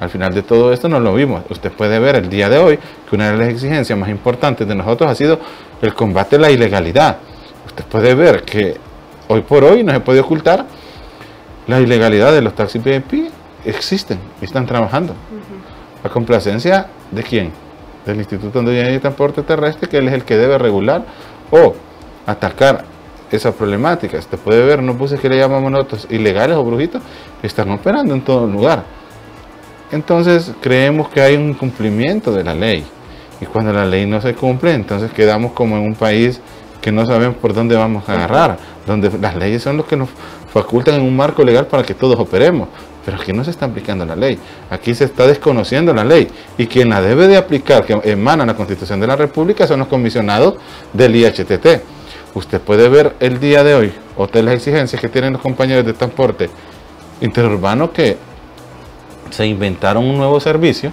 Al final de todo esto no lo vimos. Usted puede ver el día de hoy que una de las exigencias más importantes de nosotros ha sido el combate a la ilegalidad. Usted puede ver que hoy por hoy no se puede ocultar la ilegalidad de los taxis VIP. Existen y están trabajando. ¿La complacencia de quién? Del Instituto de Transporte Terrestre, que él es el que debe regular o atacar esa problemática. Usted puede ver unos buses que le llamamos nosotros ilegales o brujitos que están operando en todo lugar. Entonces creemos que hay un cumplimiento de la ley. Y cuando la ley no se cumple, entonces quedamos como en un país que no sabemos por dónde vamos a agarrar, donde las leyes son los que nos facultan en un marco legal para que todos operemos. Pero aquí no se está aplicando la ley, aquí se está desconociendo la ley. Y quien la debe de aplicar, que emana la Constitución de la República, son los comisionados del IHTT. Usted puede ver el día de hoy, otras las exigencias que tienen los compañeros de transporte interurbano que se inventaron un nuevo servicio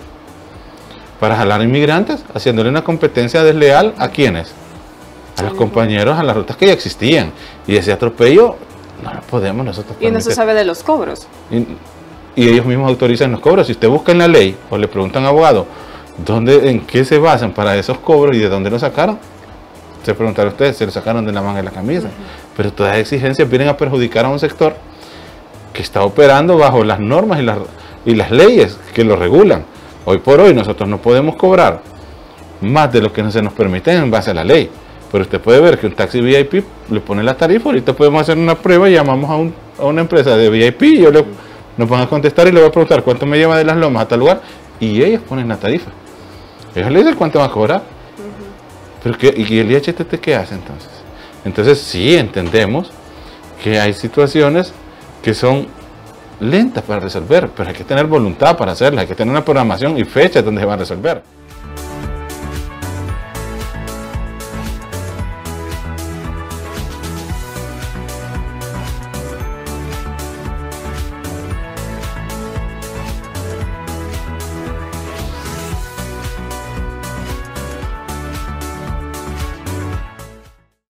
para jalar inmigrantes, haciéndole una competencia desleal a quienes, a los compañeros, a las rutas que ya existían. Y ese atropello no lo podemos nosotros. Y no se sabe de los cobros. Y, ellos mismos autorizan los cobros. Si usted busca en la ley o le preguntan a abogado, ¿dónde, ¿en qué se basan para esos cobros y de dónde los sacaron? Se preguntará ustedes, se lo sacaron de la manga de la camisa. Pero todas las exigencias vienen a perjudicar a un sector que está operando bajo las normas y las y las leyes que lo regulan. Hoy por hoy nosotros no podemos cobrar más de lo que se nos permite en base a la ley. Pero usted puede ver que un taxi VIP le pone la tarifa, ahorita podemos hacer una prueba y llamamos a, un, a una empresa de VIP y yo le, nos van a contestar y le voy a preguntar cuánto me lleva de las lomas a tal lugar y ellos ponen la tarifa. Ellos le dicen cuánto va a cobrar. Pero que, ¿Y el IHTT qué hace entonces? Entonces sí entendemos que hay situaciones que son lentas para resolver, pero hay que tener voluntad para hacerlas, hay que tener una programación y fechas donde se van a resolver.